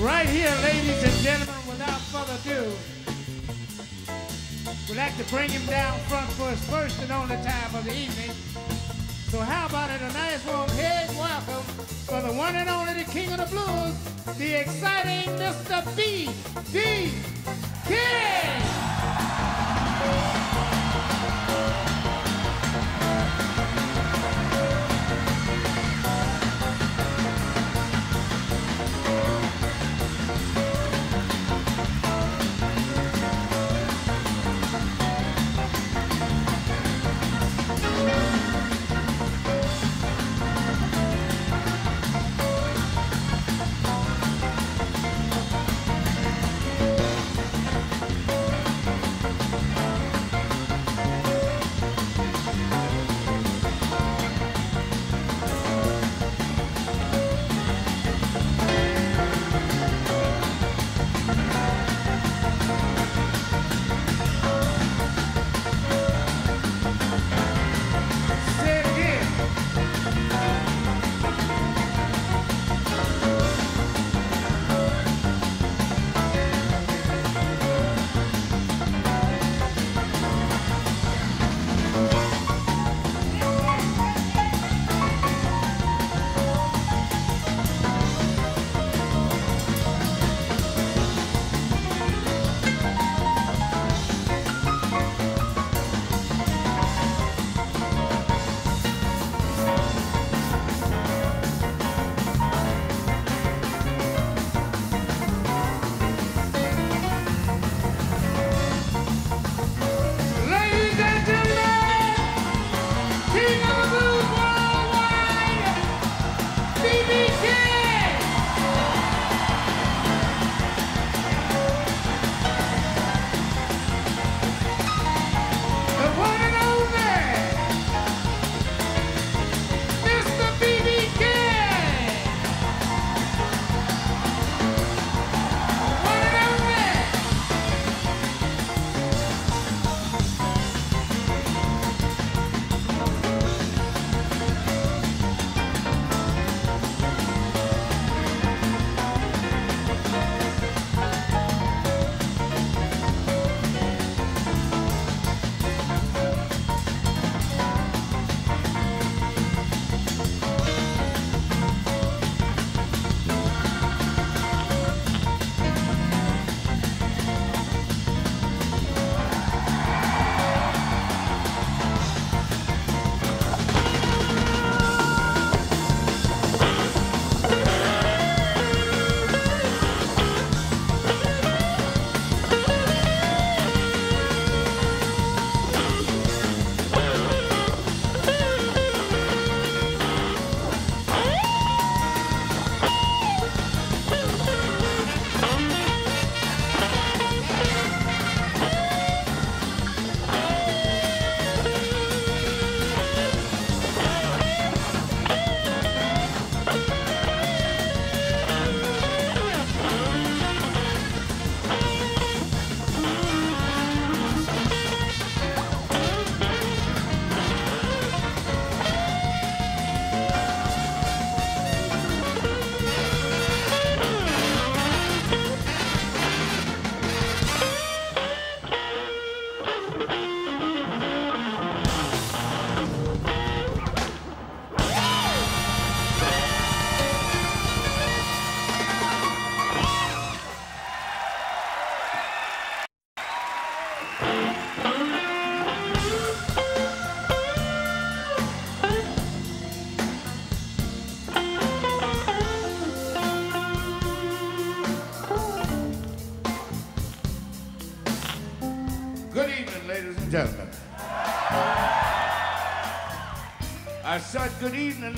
Right here, ladies and gentlemen, without further ado, we'd like to bring him down front for his first and only time of the evening. So how about it, a nice warm head welcome for the one and only the king of the blues, the exciting Mr. B. B. King!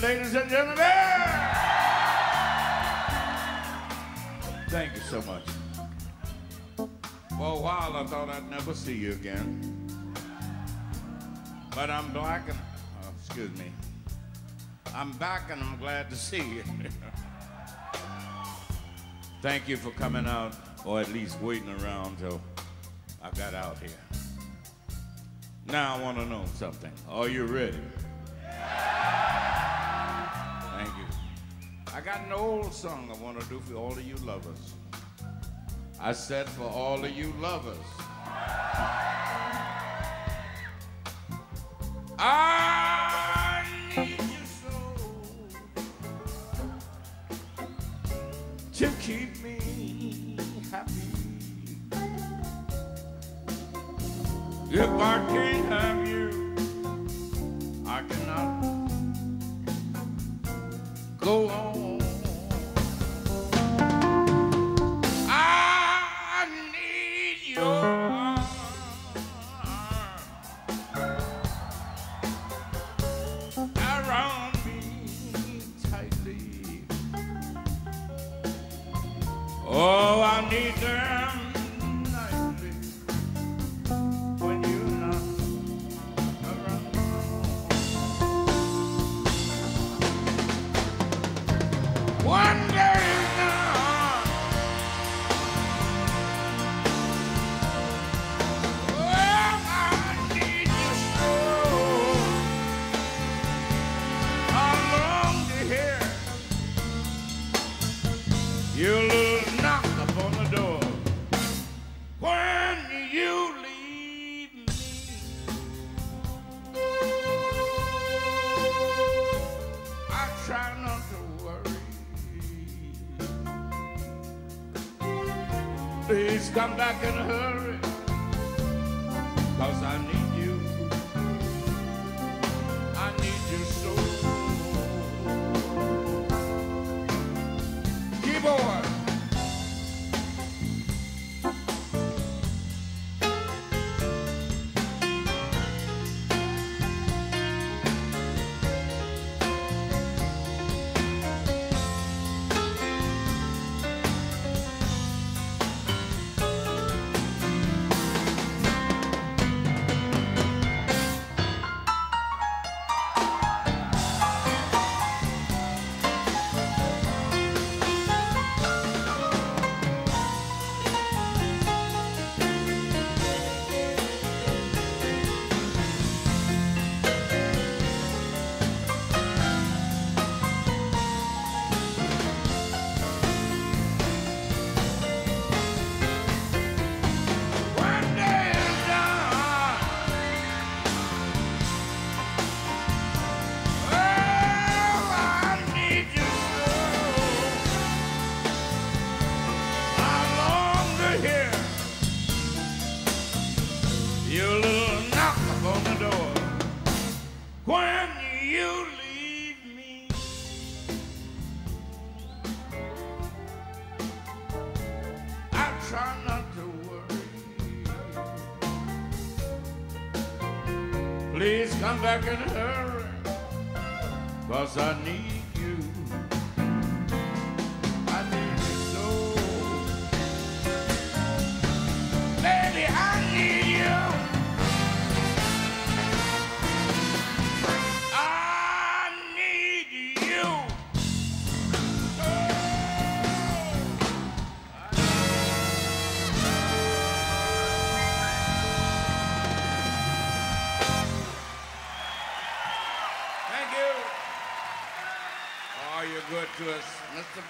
Ladies and gentlemen. Thank you so much. For a while, I thought I'd never see you again. But I'm black and, oh, excuse me. I'm back and I'm glad to see you. Thank you for coming out, or at least waiting around till I got out here. Now I want to know something. Are you ready? I got an old song I want to do for all of you lovers. I said for all of you lovers. I need you so to keep me happy. If I can't have come back and hurry.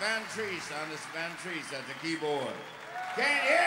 Van Treese on this Van Treese at the keyboard. Can't hear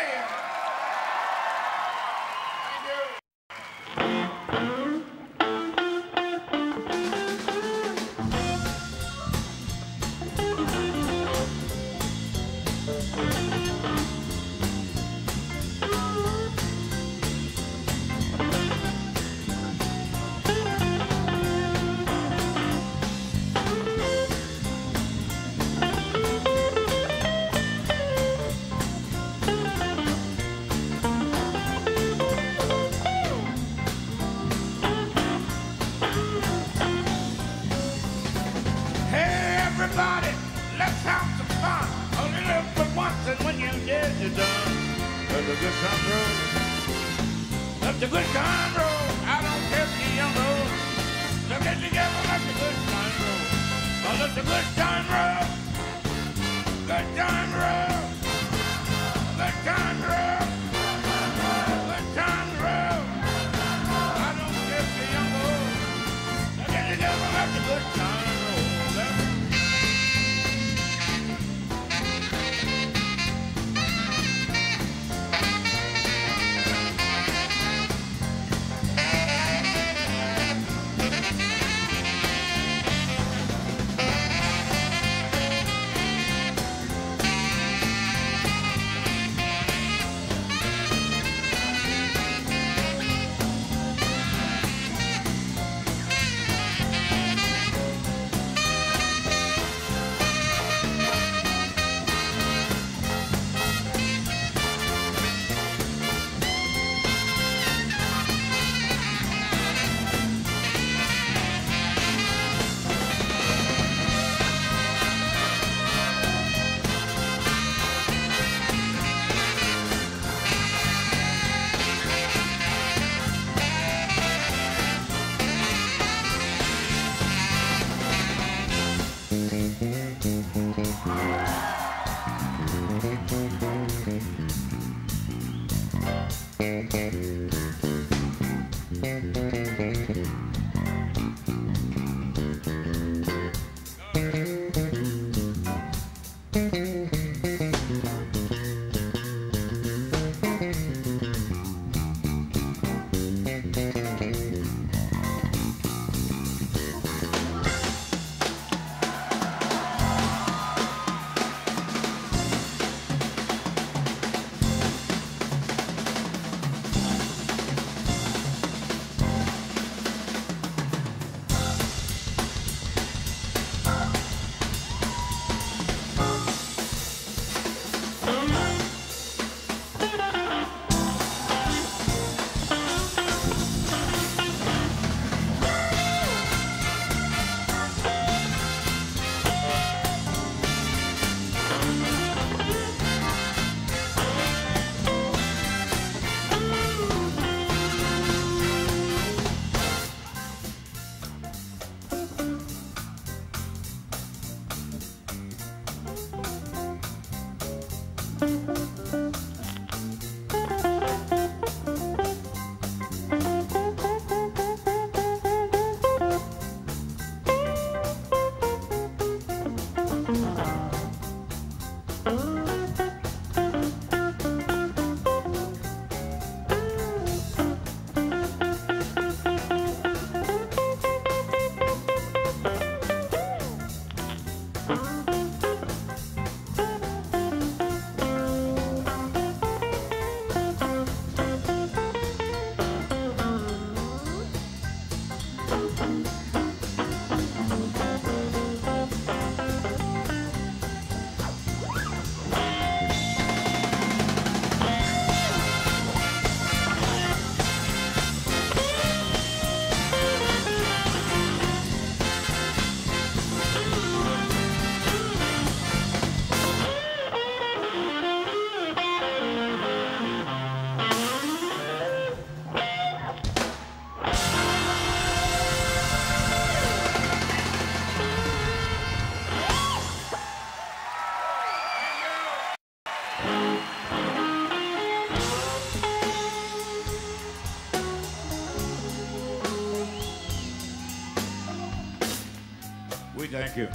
thank you.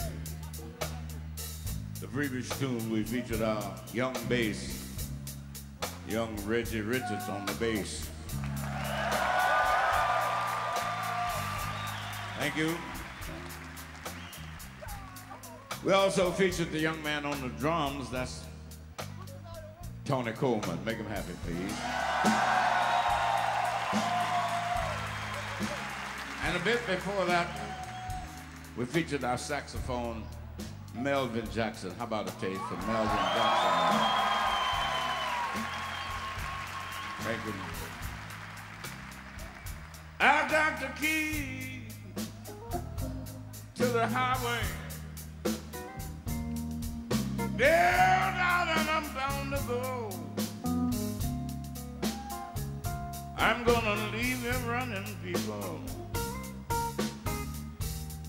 The previous tune, we featured our young bass, young Reggie Richards on the bass. Thank you. We also featured the young man on the drums. That's Tony Coleman. Make him happy, please. And a bit before that, we featured our saxophone, Melvin Jackson. How about a taste for Melvin Jackson? Thank you. I got the key to the highway. Down, down, and I'm bound to go. I'm gonna leave them running people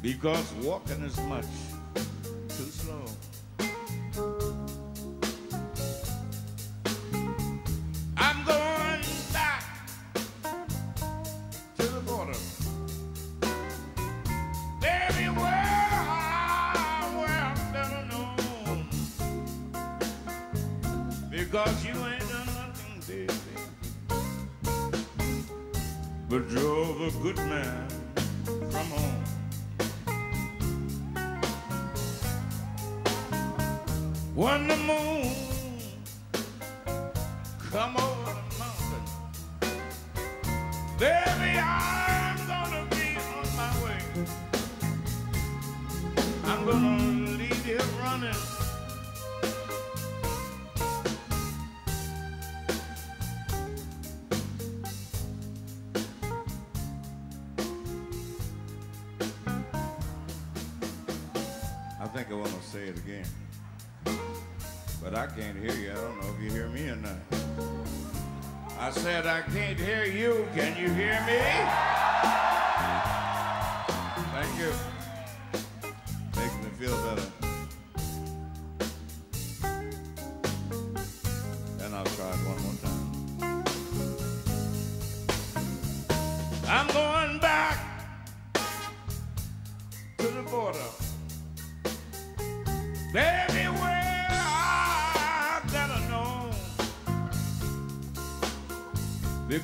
because walking is much too slow. I'm going back to the border. Everywhere where I'm better known. Because you ain't done nothing, baby, but drove a good man from home. When the moon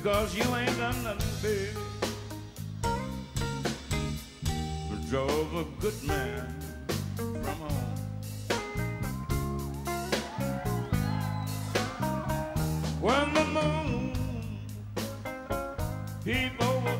Because you ain't done nothing big. But drove a good man from home. When the moon peep over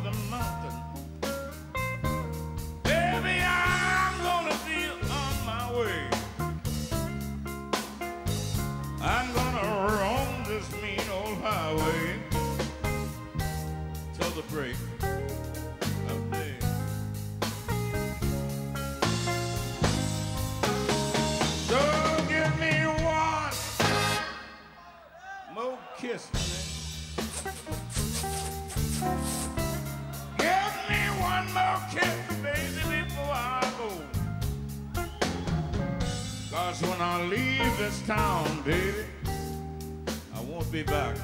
break. So give me one more kiss, baby. Give me one more kiss, baby, before I when I leave this town, baby, I won't be back.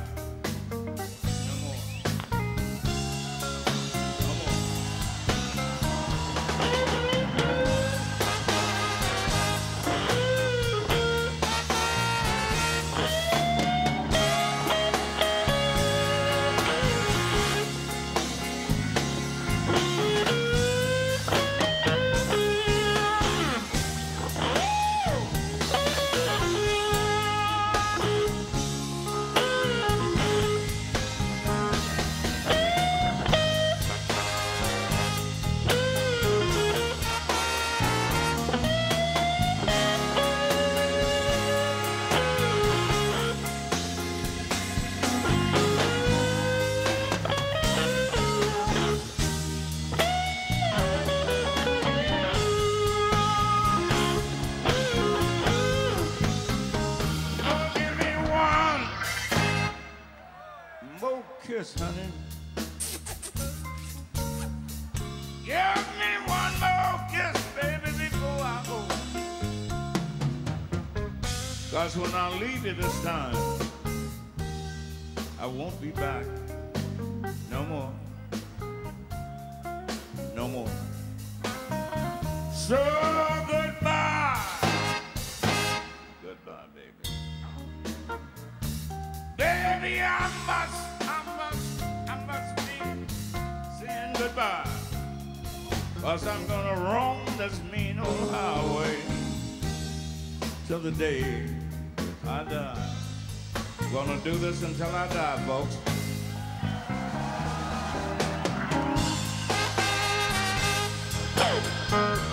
me this time. I won't be back. No more. No more. So goodbye. Goodbye, baby. Baby, I must, I must, I must be saying goodbye. Cause I'm gonna roam this mean old highway till the day I die. Gonna do this until I die, folks. Oh.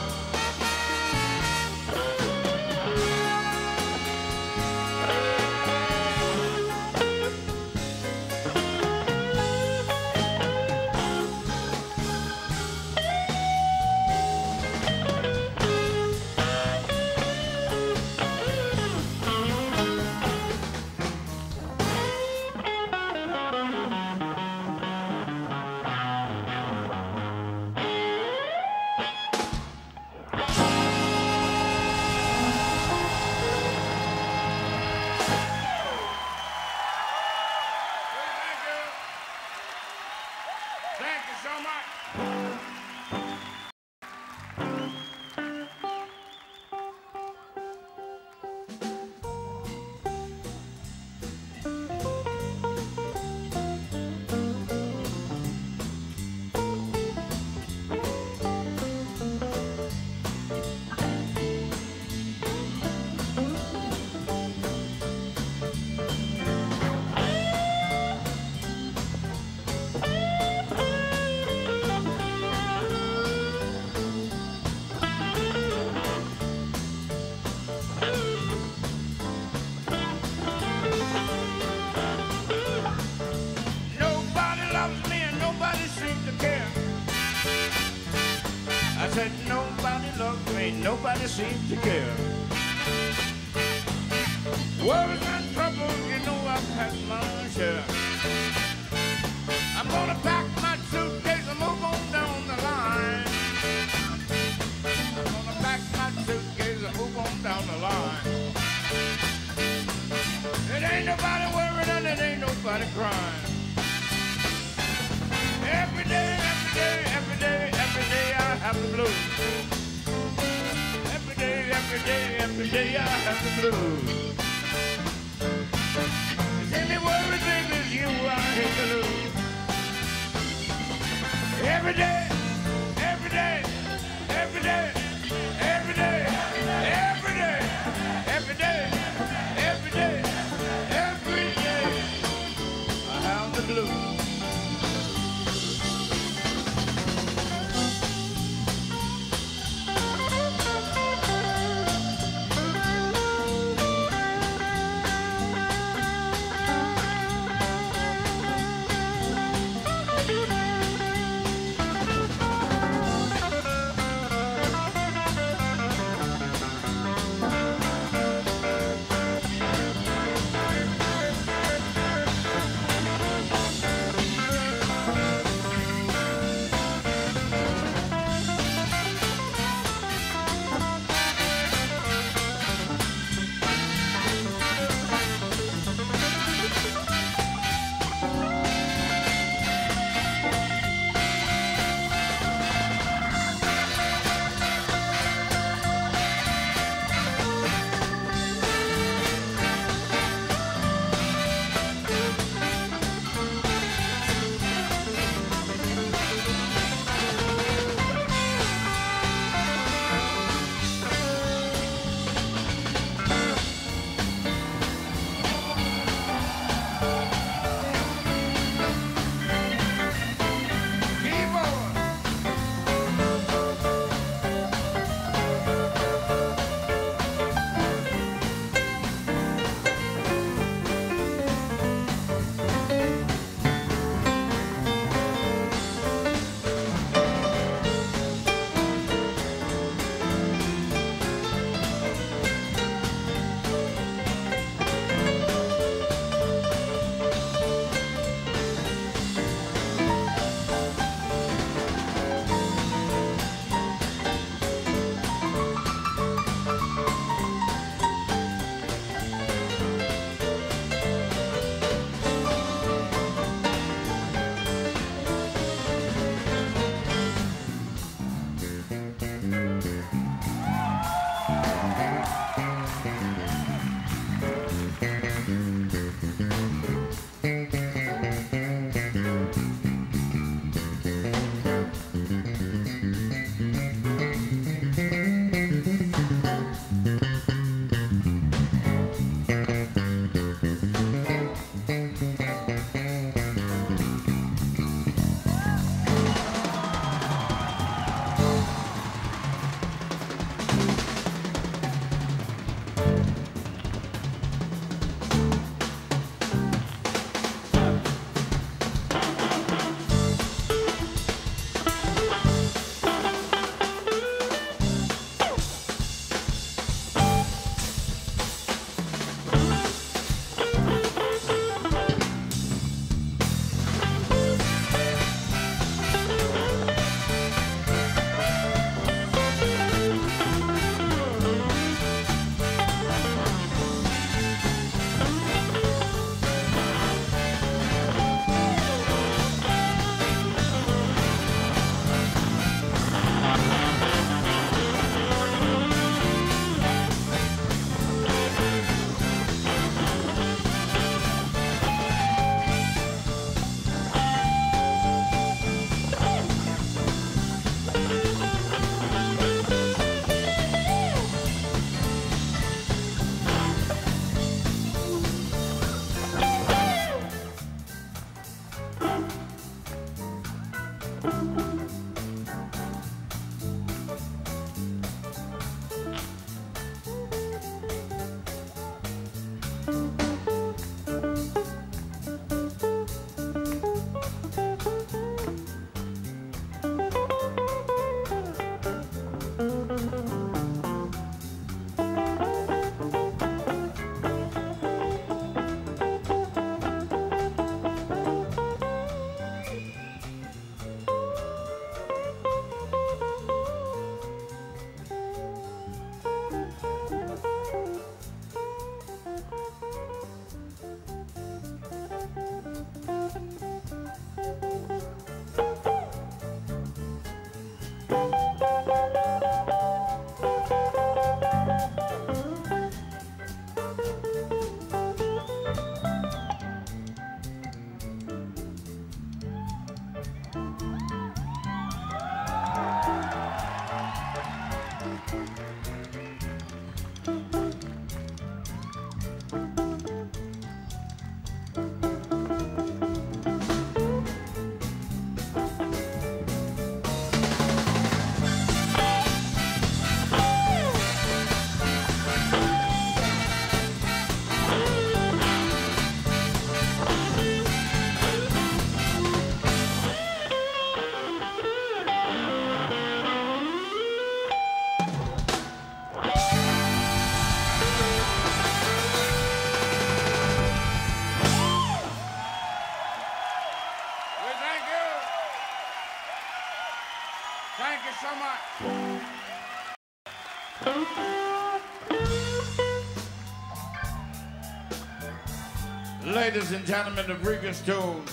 Ladies and gentlemen, the previous tune,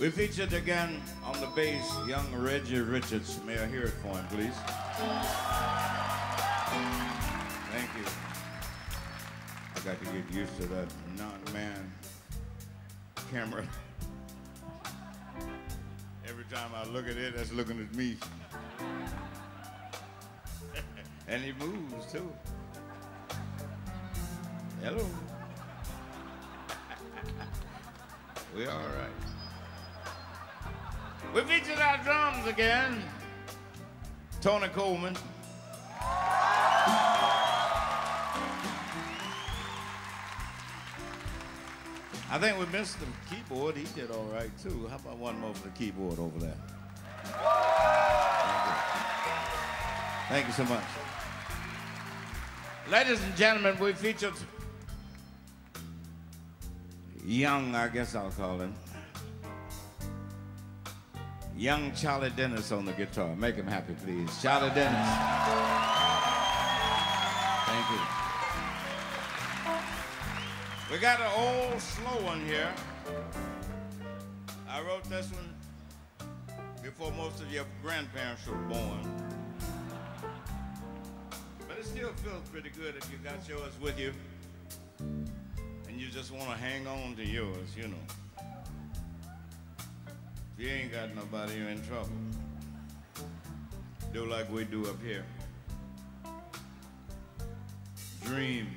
we featured again on the bass young Reggie Richards. May I hear it for him, please? Thank you. I got to get used to that non-man camera. Every time I look at it, that's looking at me. and he moves too. Hello. We all right. We featured our drums again. Tony Coleman. I think we missed the keyboard. He did all right too. How about one more for the keyboard over there? Thank you, Thank you so much. Ladies and gentlemen, we featured young, I guess I'll call him, young Charlie Dennis on the guitar. Make him happy, please. Charlie Dennis. Thank you. We got an old slow one here. I wrote this one before most of your grandparents were born. But it still feels pretty good if you got yours with you you just want to hang on to yours, you know. If you ain't got nobody, you're in trouble. Do like we do up here. Dream.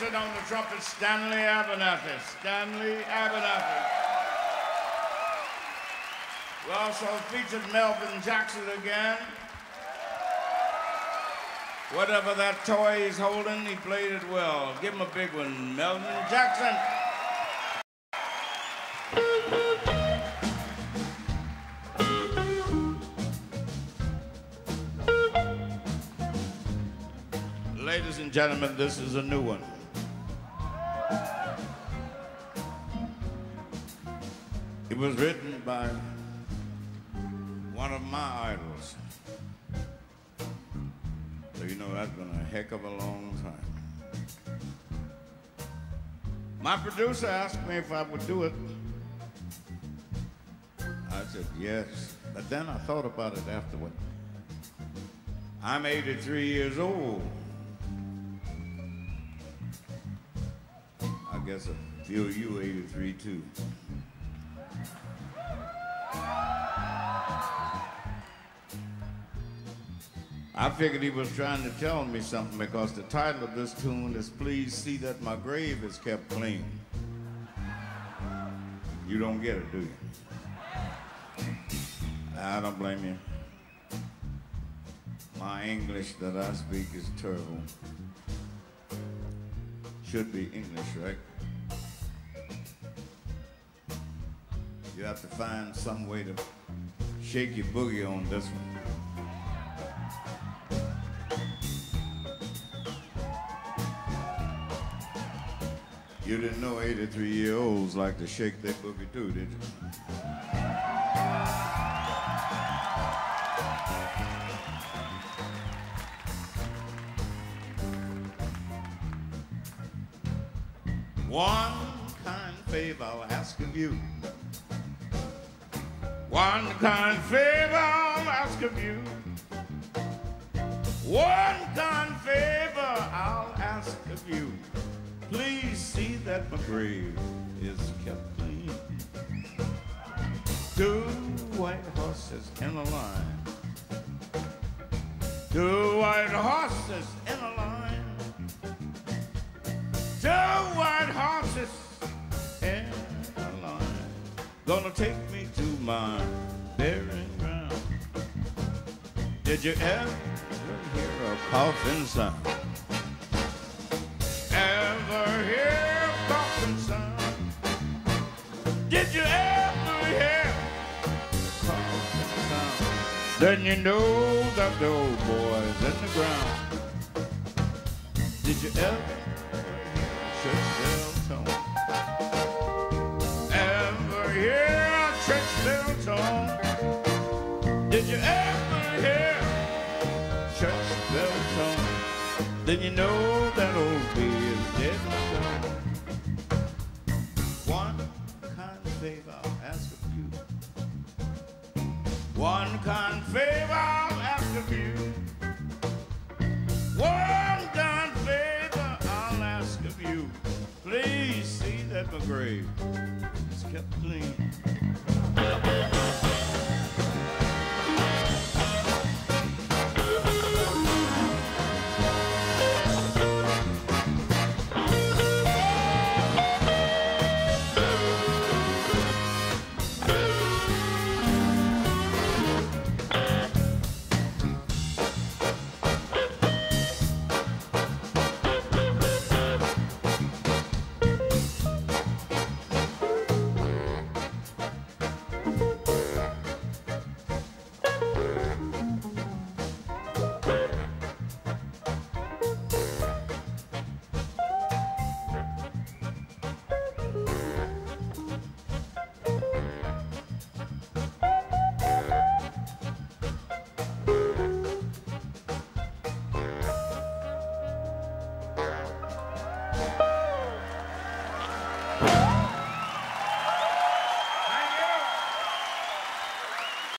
Featured on the trumpet Stanley Abernathy. Stanley Abernathy. We also featured Melvin Jackson again. Whatever that toy he's holding, he played it well. Give him a big one, Melvin Jackson. Ladies and gentlemen, this is a new one. It was written by one of my idols. So you know that's been a heck of a long time. My producer asked me if I would do it. I said yes, but then I thought about it afterward. I'm 83 years old. Guess a you 83 too. I figured he was trying to tell me something because the title of this tune is Please See That My Grave is Kept Clean. You don't get it, do you? I don't blame you. My English that I speak is terrible. Should be English, right? You have to find some way to shake your boogie on this one. You didn't know 83 year olds like to shake their boogie too, did you? One kind favor I'll ask of you. One kind favor I'll ask of you. One kind favor I'll ask of you. Please see that my grave is kept clean. Two white horses in a line. Two white horses in a line. Two white horses in a line. Gonna take me my burying ground. Did you ever hear a coffin sound? ever hear a coffin sound? Did you ever hear a coffin sound? Then you know that the old boy's in the ground. Did you ever You know that old B is dead and gone. One kind favor I'll ask of you. One kind favor I'll ask of you. One kind favor I'll ask of you. Please see that my grave is kept clean.